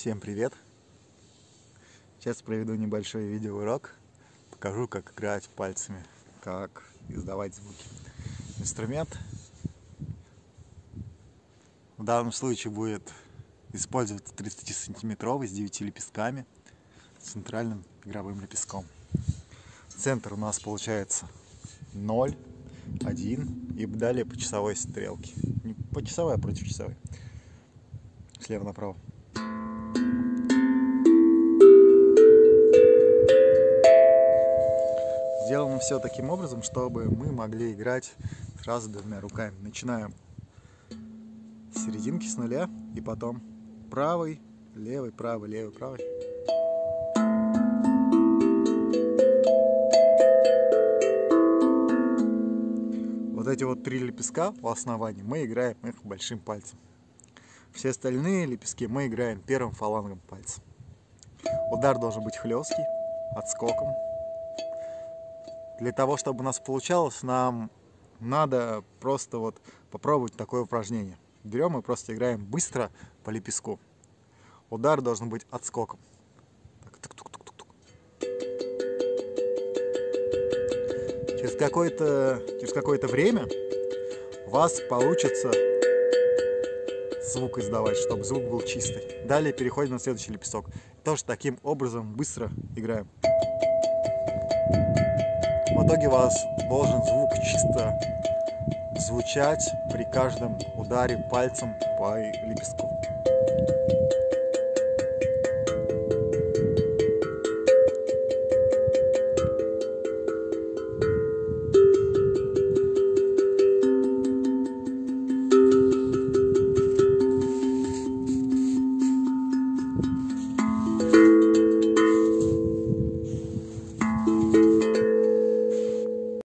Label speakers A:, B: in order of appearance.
A: Всем привет! Сейчас проведу небольшой видеоурок. Покажу, как играть пальцами, как издавать звуки. Инструмент в данном случае будет использоваться 30-сантиметровый с 9 лепестками центральным игровым лепестком. Центр у нас получается 0, 1 и далее по часовой стрелке. Не по часовой, а против часовой. Слева направо. Сделано все таким образом, чтобы мы могли играть сразу двумя руками. Начинаем с серединки, с нуля, и потом правый, левый, правый, левый, правый. Вот эти вот три лепестка у основания мы играем их большим пальцем. Все остальные лепестки мы играем первым фалангом пальца. Удар должен быть хлесткий, отскоком. Для того, чтобы у нас получалось, нам надо просто вот попробовать такое упражнение. Берем и просто играем быстро по лепестку. Удар должен быть отскоком. Через какое-то через какое-то время у вас получится звук издавать, чтобы звук был чистый. Далее переходим на следующий лепесток. Тоже таким образом быстро играем. В итоге у вас должен звук чисто звучать при каждом ударе пальцем по лепестку.